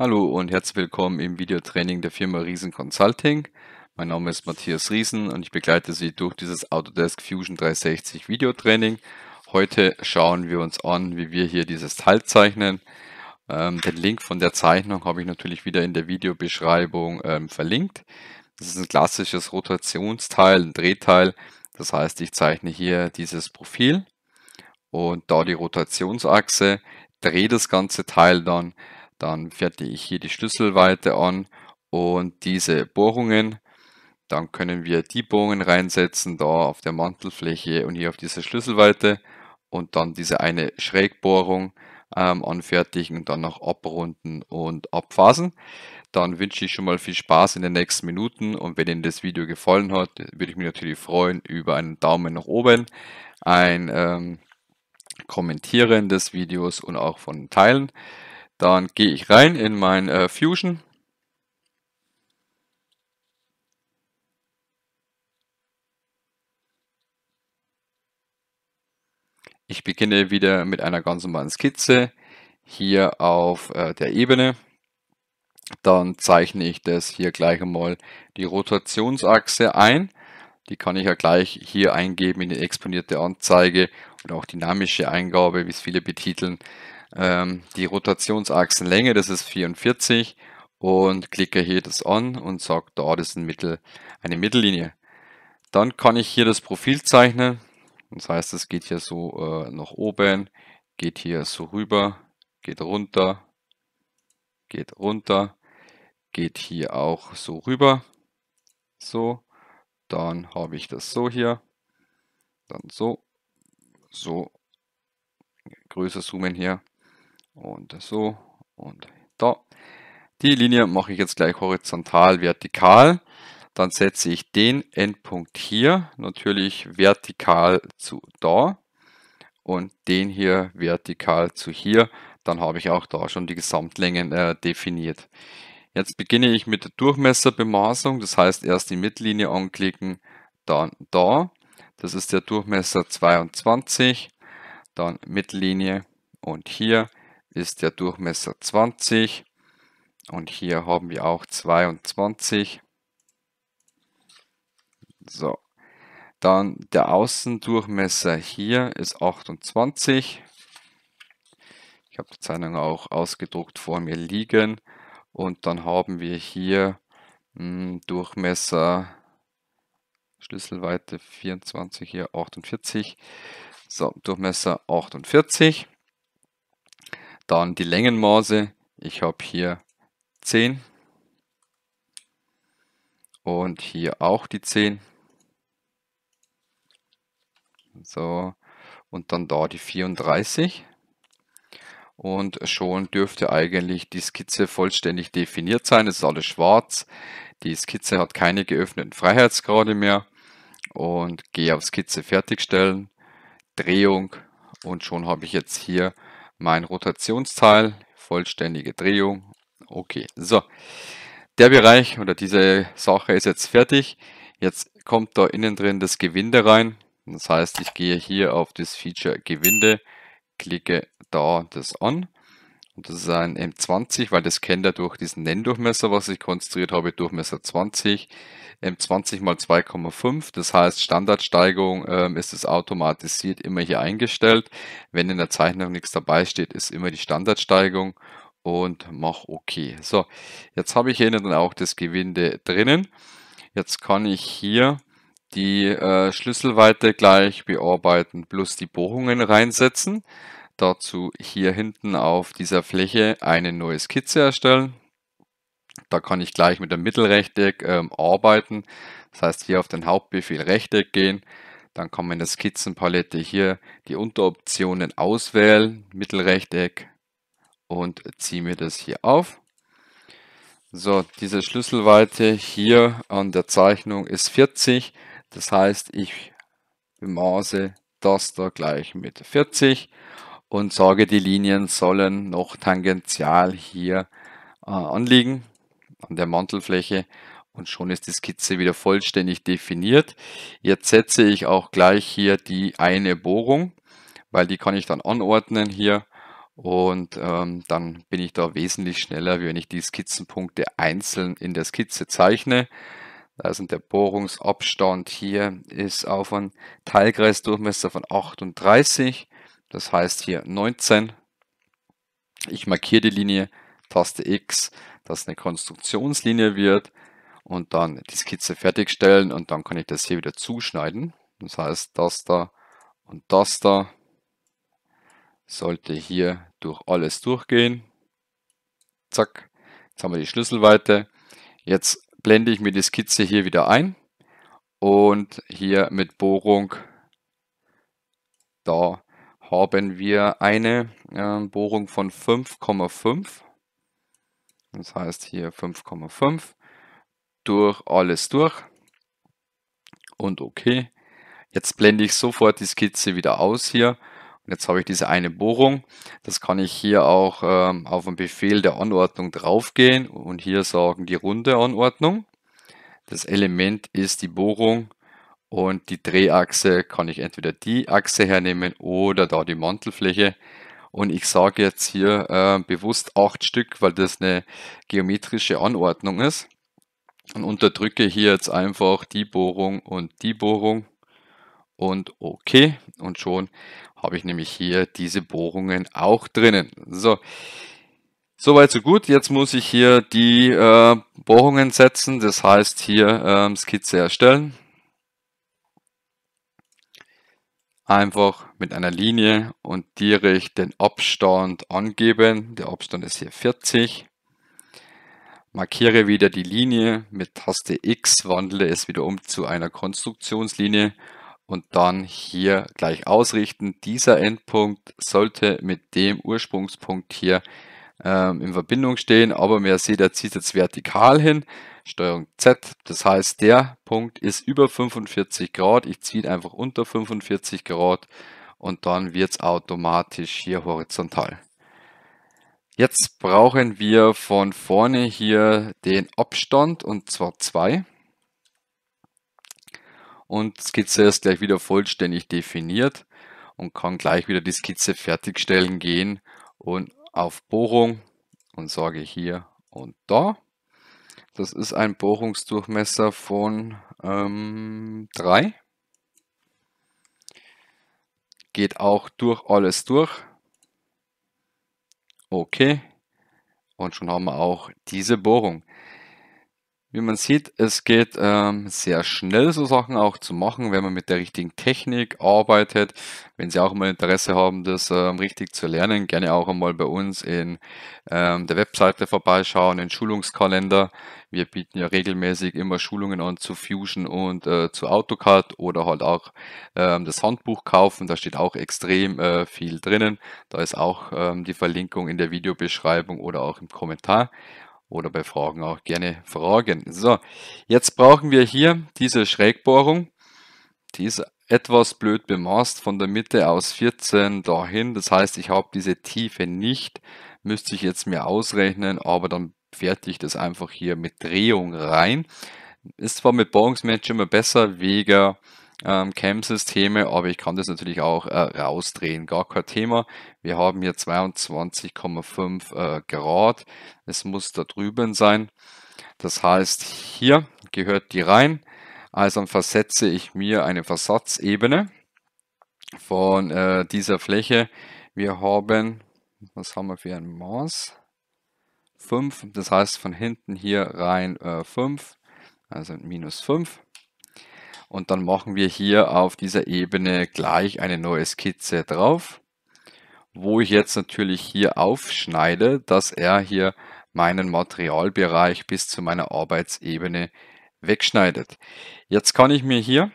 Hallo und herzlich willkommen im Videotraining der Firma Riesen Consulting. Mein Name ist Matthias Riesen und ich begleite Sie durch dieses Autodesk Fusion 360 Videotraining. Heute schauen wir uns an, wie wir hier dieses Teil zeichnen. Ähm, den Link von der Zeichnung habe ich natürlich wieder in der Videobeschreibung ähm, verlinkt. Das ist ein klassisches Rotationsteil, ein Drehteil. Das heißt, ich zeichne hier dieses Profil und da die Rotationsachse, drehe das ganze Teil dann dann fertige ich hier die Schlüsselweite an und diese Bohrungen. Dann können wir die Bohrungen reinsetzen, da auf der Mantelfläche und hier auf diese Schlüsselweite und dann diese eine Schrägbohrung ähm, anfertigen und dann noch abrunden und abphasen. Dann wünsche ich schon mal viel Spaß in den nächsten Minuten und wenn Ihnen das Video gefallen hat, würde ich mich natürlich freuen über einen Daumen nach oben, ein ähm, Kommentieren des Videos und auch von Teilen. Dann gehe ich rein in mein äh, Fusion. Ich beginne wieder mit einer ganz normalen Skizze hier auf äh, der Ebene. Dann zeichne ich das hier gleich einmal die Rotationsachse ein. Die kann ich ja gleich hier eingeben in die exponierte Anzeige oder auch dynamische Eingabe, wie es viele betiteln ähm, die Rotationsachsenlänge, das ist 44 und klicke hier das an und sage, da das ist ein Mittel, eine Mittellinie. Dann kann ich hier das Profil zeichnen. Das heißt, es geht hier so äh, nach oben, geht hier so rüber, geht runter, geht runter, geht hier auch so rüber. So, dann habe ich das so hier, dann so, so, größer zoomen hier und so und da. Die Linie mache ich jetzt gleich horizontal, vertikal. Dann setze ich den Endpunkt hier natürlich vertikal zu da und den hier vertikal zu hier. Dann habe ich auch da schon die Gesamtlängen äh, definiert. Jetzt beginne ich mit der Durchmesserbemaßung. Das heißt, erst die Mittellinie anklicken, dann da. Das ist der Durchmesser 22. Dann Mittellinie und hier ist der Durchmesser 20 und hier haben wir auch 22. So, dann der Außendurchmesser hier ist 28. Ich habe die Zeichnung auch ausgedruckt vor mir liegen. Und dann haben wir hier mh, hm, Durchmesser, Schlüsselweite 24, hier 48. So, Durchmesser 48. Dann die Längenmaße. Ich habe hier 10 und hier auch die 10. So, und dann da die 34. Und schon dürfte eigentlich die Skizze vollständig definiert sein. Es ist alles schwarz. Die Skizze hat keine geöffneten Freiheitsgrade mehr. Und gehe auf Skizze fertigstellen, Drehung und schon habe ich jetzt hier mein Rotationsteil, vollständige Drehung. Okay, so. Der Bereich oder diese Sache ist jetzt fertig. Jetzt kommt da innen drin das Gewinde rein. Das heißt, ich gehe hier auf das Feature Gewinde, klicke da das an. Und das ist ein M20, weil das kennt er durch diesen Nenndurchmesser, was ich konstruiert habe, Durchmesser 20. M20 mal 2,5, das heißt Standardsteigerung ähm, ist es automatisiert immer hier eingestellt. Wenn in der Zeichnung nichts dabei steht, ist immer die Standardsteigerung und mach OK. So, jetzt habe ich hier dann auch das Gewinde drinnen. Jetzt kann ich hier die äh, Schlüsselweite gleich bearbeiten plus die Bohrungen reinsetzen. Dazu hier hinten auf dieser Fläche eine neue Skizze erstellen. Da kann ich gleich mit dem Mittelrechteck ähm, arbeiten. Das heißt, hier auf den Hauptbefehl Rechteck gehen. Dann kann man in der Skizzenpalette hier die Unteroptionen auswählen, Mittelrechteck und ziehe mir das hier auf. So, diese Schlüsselweite hier an der Zeichnung ist 40. Das heißt, ich bemaße das da gleich mit 40 und sage, die Linien sollen noch tangential hier äh, anliegen an der Mantelfläche und schon ist die Skizze wieder vollständig definiert. Jetzt setze ich auch gleich hier die eine Bohrung, weil die kann ich dann anordnen hier und ähm, dann bin ich da wesentlich schneller, wie wenn ich die Skizzenpunkte einzeln in der Skizze zeichne. Also der Bohrungsabstand hier ist auf einen Teilkreisdurchmesser von 38, das heißt hier 19. Ich markiere die Linie, Taste X, dass eine Konstruktionslinie wird und dann die Skizze fertigstellen und dann kann ich das hier wieder zuschneiden. Das heißt, das da und das da sollte hier durch alles durchgehen. Zack, jetzt haben wir die Schlüsselweite. Jetzt blende ich mir die Skizze hier wieder ein und hier mit Bohrung, da haben wir eine äh, Bohrung von 5,5. Das heißt hier 5,5 durch alles durch und okay. Jetzt blende ich sofort die Skizze wieder aus hier Jetzt habe ich diese eine Bohrung. Das kann ich hier auch ähm, auf den Befehl der Anordnung draufgehen und hier sagen die runde Anordnung. Das Element ist die Bohrung und die Drehachse kann ich entweder die Achse hernehmen oder da die Mantelfläche. Und ich sage jetzt hier äh, bewusst acht Stück, weil das eine geometrische Anordnung ist. Und unterdrücke hier jetzt einfach die Bohrung und die Bohrung und OK. Und schon habe ich nämlich hier diese Bohrungen auch drinnen. So, soweit so gut. Jetzt muss ich hier die äh, Bohrungen setzen. Das heißt hier ähm, Skizze erstellen. Einfach mit einer Linie und direkt den Abstand angeben. Der Abstand ist hier 40. Markiere wieder die Linie mit Taste X, wandle es wieder um zu einer Konstruktionslinie und dann hier gleich ausrichten. Dieser Endpunkt sollte mit dem Ursprungspunkt hier ähm, in Verbindung stehen, aber mir sieht, er zieht jetzt vertikal hin. Steuerung Z, das heißt, der Punkt ist über 45 Grad. Ich ziehe einfach unter 45 Grad und dann wird es automatisch hier horizontal. Jetzt brauchen wir von vorne hier den Abstand und zwar 2 und Skizze ist gleich wieder vollständig definiert und kann gleich wieder die Skizze fertigstellen gehen und auf Bohrung und sage hier und da. Das ist ein Bohrungsdurchmesser von ähm, 3. Geht auch durch alles durch. Okay. Und schon haben wir auch diese Bohrung. Wie man sieht, es geht ähm, sehr schnell, so Sachen auch zu machen, wenn man mit der richtigen Technik arbeitet. Wenn Sie auch mal Interesse haben, das ähm, richtig zu lernen, gerne auch einmal bei uns in ähm, der Webseite vorbeischauen, in Schulungskalender. Wir bieten ja regelmäßig immer Schulungen an zu Fusion und äh, zu AutoCAD oder halt auch ähm, das Handbuch kaufen. Da steht auch extrem äh, viel drinnen. Da ist auch ähm, die Verlinkung in der Videobeschreibung oder auch im Kommentar oder bei Fragen auch gerne fragen. So, jetzt brauchen wir hier diese Schrägbohrung. Die ist etwas blöd bemaßt von der Mitte aus 14 dahin. Das heißt, ich habe diese Tiefe nicht. Müsste ich jetzt mir ausrechnen, aber dann fertige ich das einfach hier mit Drehung rein. Ist zwar mit Bohrungsmatch immer besser, wegen ähm, Cam-Systeme, aber ich kann das natürlich auch äh, rausdrehen, gar kein Thema. Wir haben hier 22,5 äh, Grad, es muss da drüben sein. Das heißt, hier gehört die rein, also versetze ich mir eine Versatzebene von äh, dieser Fläche. Wir haben, was haben wir für ein Maß? 5, das heißt von hinten hier rein äh, 5, also minus 5. Und dann machen wir hier auf dieser Ebene gleich eine neue Skizze drauf, wo ich jetzt natürlich hier aufschneide, dass er hier meinen Materialbereich bis zu meiner Arbeitsebene wegschneidet. Jetzt kann ich mir hier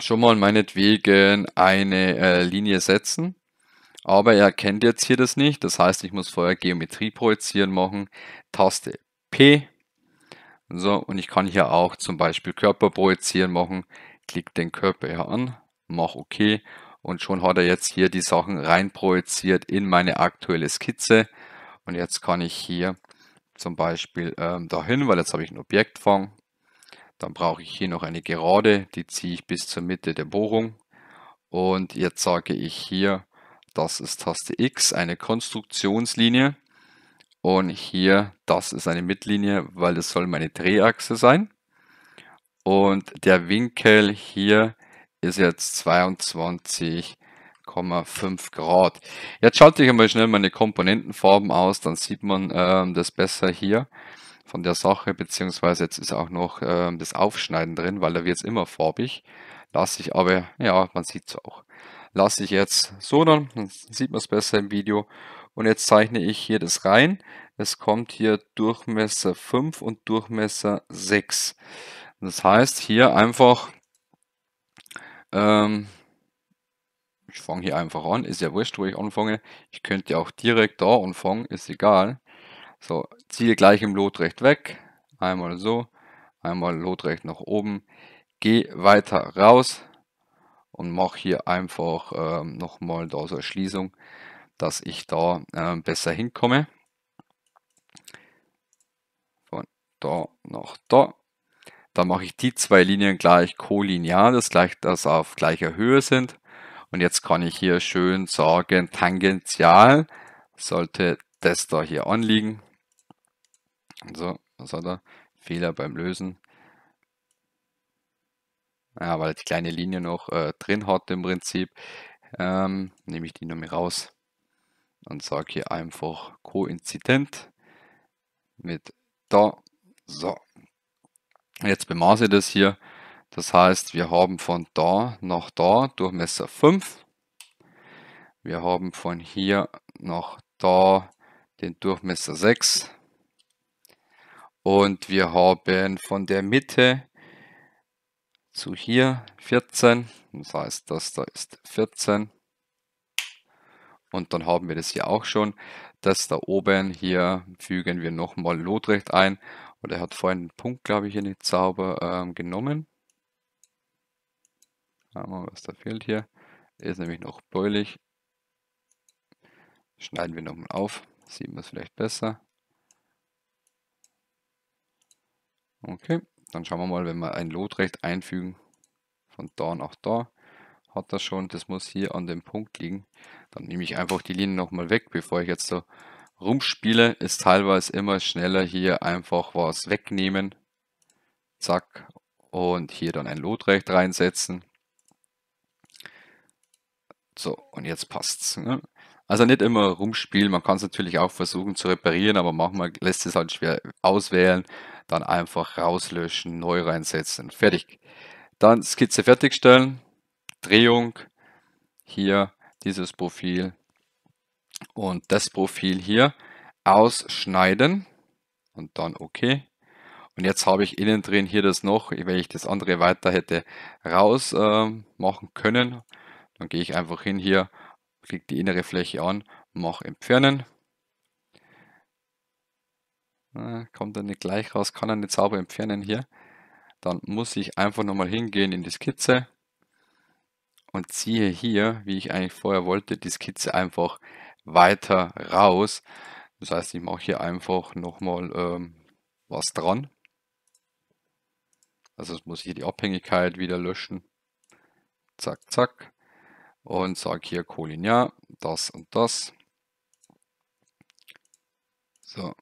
schon mal meinetwegen eine äh, Linie setzen, aber er kennt jetzt hier das nicht. Das heißt, ich muss vorher Geometrie projizieren machen, Taste P so, und ich kann hier auch zum Beispiel Körper projizieren machen. Klick den Körper hier an, mach OK und schon hat er jetzt hier die Sachen rein projiziert in meine aktuelle Skizze. Und jetzt kann ich hier zum Beispiel ähm, dahin, weil jetzt habe ich ein Objektfang. Dann brauche ich hier noch eine Gerade, die ziehe ich bis zur Mitte der Bohrung. Und jetzt sage ich hier, das ist Taste X, eine Konstruktionslinie. Und hier, das ist eine Mittellinie, weil das soll meine Drehachse sein. Und der Winkel hier ist jetzt 22,5 Grad. Jetzt schalte ich einmal schnell meine Komponentenfarben aus, dann sieht man äh, das besser hier von der Sache, beziehungsweise jetzt ist auch noch äh, das Aufschneiden drin, weil da wird es immer farbig. Lasse ich aber, ja, man sieht es auch. Lasse ich jetzt so dann sieht man es besser im Video. Und jetzt zeichne ich hier das rein. Es kommt hier Durchmesser 5 und Durchmesser 6. Das heißt hier einfach, ähm, ich fange hier einfach an, ist ja wurscht, wo ich anfange. Ich könnte auch direkt da anfangen, ist egal. So, ziehe gleich im Lotrecht weg. Einmal so, einmal Lotrecht nach oben. Gehe weiter raus und mache hier einfach ähm, nochmal da so eine Schließung, dass ich da äh, besser hinkomme. Von da nach da. Dann mache ich die zwei Linien gleich kollinear, das gleich, dass auf gleicher Höhe sind. Und jetzt kann ich hier schön sagen, tangential sollte das da hier anliegen. So, was hat er? Fehler beim Lösen. Ja, weil er die kleine Linie noch äh, drin hat im Prinzip. Ähm, nehme ich die nochmal raus und sage hier einfach Koinzident mit da. So, Jetzt bemaße ich das hier. Das heißt, wir haben von da nach da Durchmesser 5. Wir haben von hier nach da den Durchmesser 6. Und wir haben von der Mitte zu hier 14. Das heißt, das da ist 14. Und dann haben wir das hier auch schon. Das da oben hier fügen wir nochmal lotrecht ein und er hat vorhin den Punkt, glaube ich, hier nicht sauber ähm, genommen. Mal, was da fehlt hier. Ist nämlich noch bläulich. Schneiden wir nochmal auf. Sieht man es vielleicht besser. Okay, dann schauen wir mal, wenn wir ein Lotrecht einfügen, von da nach da, hat das schon, das muss hier an dem Punkt liegen. Dann nehme ich einfach die Linie nochmal weg, bevor ich jetzt so rumspiele, ist teilweise immer schneller hier einfach was wegnehmen. Zack. Und hier dann ein Lotrecht reinsetzen. So, und jetzt passt's. Ne? Also nicht immer rumspielen, man kann es natürlich auch versuchen zu reparieren, aber manchmal lässt es halt schwer auswählen. Dann einfach rauslöschen, neu reinsetzen. Fertig. Dann Skizze fertigstellen. Drehung. Hier dieses Profil und das Profil hier ausschneiden und dann OK. Und jetzt habe ich innen drin hier das noch, wenn ich das andere weiter hätte raus äh, machen können, dann gehe ich einfach hin hier, klicke die innere Fläche an, mache entfernen. Äh, kommt er nicht gleich raus, kann er nicht sauber entfernen hier. Dann muss ich einfach nochmal hingehen in die Skizze und ziehe hier, wie ich eigentlich vorher wollte, die Skizze einfach weiter raus. Das heißt, ich mache hier einfach nochmal ähm, was dran. Also das muss ich hier die Abhängigkeit wieder löschen. Zack, zack. Und sage hier kollinear, das und das. So.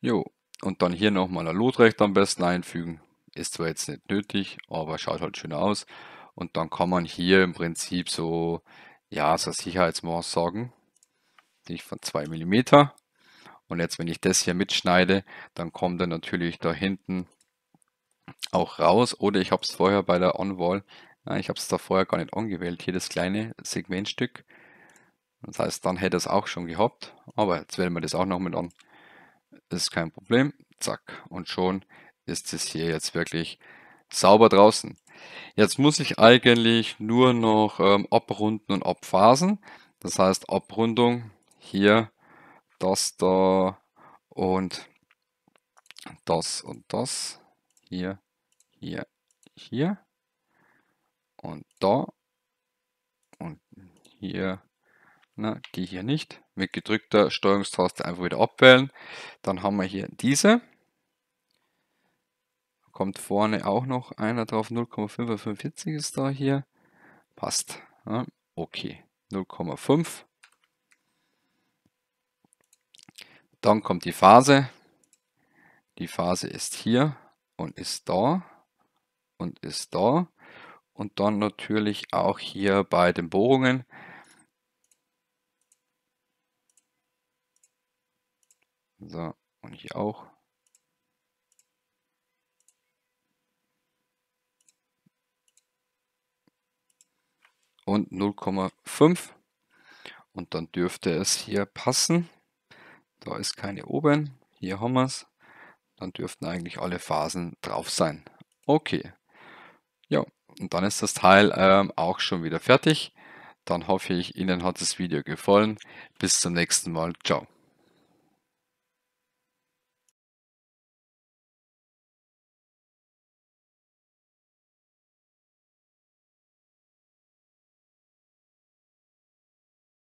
Jo. Und dann hier nochmal ein Lotrecht am besten einfügen. Ist zwar jetzt nicht nötig, aber schaut halt schön aus. Und dann kann man hier im Prinzip so, ja, so Sicherheitsmaß sagen die von 2 mm. Und jetzt, wenn ich das hier mitschneide, dann kommt er natürlich da hinten auch raus. Oder ich habe es vorher bei der On-Wall, ich habe es da vorher gar nicht angewählt, hier das kleine Segmentstück. Das heißt, dann hätte es auch schon gehabt. Aber jetzt wählen wir das auch noch mit an. Ist kein Problem. Zack. Und schon ist es hier jetzt wirklich sauber draußen. Jetzt muss ich eigentlich nur noch ähm, abrunden und abphasen. Das heißt, Abrundung hier das da und das und das. Hier, hier, hier und da und hier. Na, die hier nicht. Mit gedrückter Steuerungstaste einfach wieder abwählen. Dann haben wir hier diese. Kommt vorne auch noch einer drauf. 0,45 ist da hier. Passt. Ja, okay. 0,5. Dann kommt die Phase. Die Phase ist hier und ist da und ist da. Und dann natürlich auch hier bei den Bohrungen. So, und hier auch. Und 0,5. Und dann dürfte es hier passen. Da ist keine oben. Hier haben wir es. Dann dürften eigentlich alle Phasen drauf sein. Okay. Ja, und dann ist das Teil ähm, auch schon wieder fertig. Dann hoffe ich, Ihnen hat das Video gefallen. Bis zum nächsten Mal. Ciao.